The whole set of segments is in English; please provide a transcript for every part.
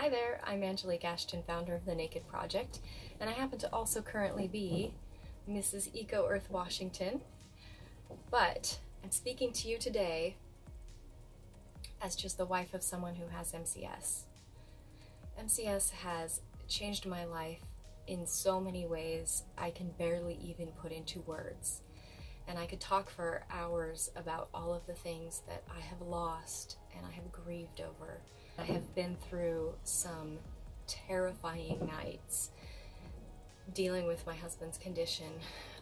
Hi there, I'm Angelique Ashton, founder of the Naked Project, and I happen to also currently be Mrs. Eco Earth Washington. But I'm speaking to you today as just the wife of someone who has MCS. MCS has changed my life in so many ways I can barely even put into words. And I could talk for hours about all of the things that I have lost and I have grieved over. I have been through some terrifying nights dealing with my husband's condition.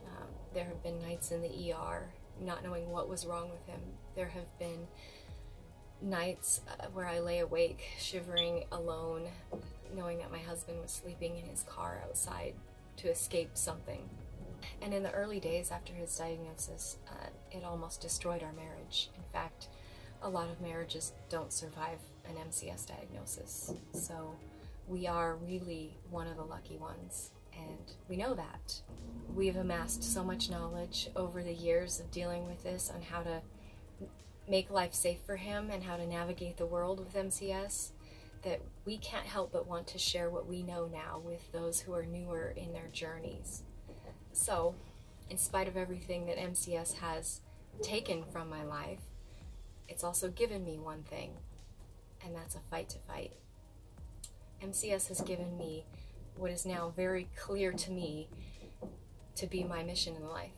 Um, there have been nights in the ER not knowing what was wrong with him. There have been nights uh, where I lay awake shivering alone, knowing that my husband was sleeping in his car outside to escape something. And in the early days after his diagnosis, uh, it almost destroyed our marriage. In fact, a lot of marriages don't survive an MCS diagnosis. So we are really one of the lucky ones, and we know that. We've amassed so much knowledge over the years of dealing with this on how to make life safe for him and how to navigate the world with MCS that we can't help but want to share what we know now with those who are newer in their journeys. So, in spite of everything that MCS has taken from my life, it's also given me one thing, and that's a fight to fight. MCS has given me what is now very clear to me to be my mission in life.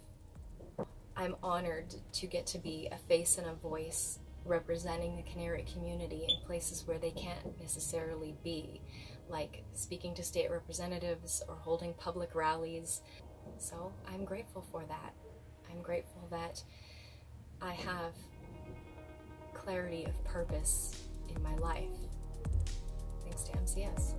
I'm honored to get to be a face and a voice representing the Canary community in places where they can't necessarily be, like speaking to state representatives or holding public rallies. So I'm grateful for that. I'm grateful that I have clarity of purpose in my life, thanks to MCS.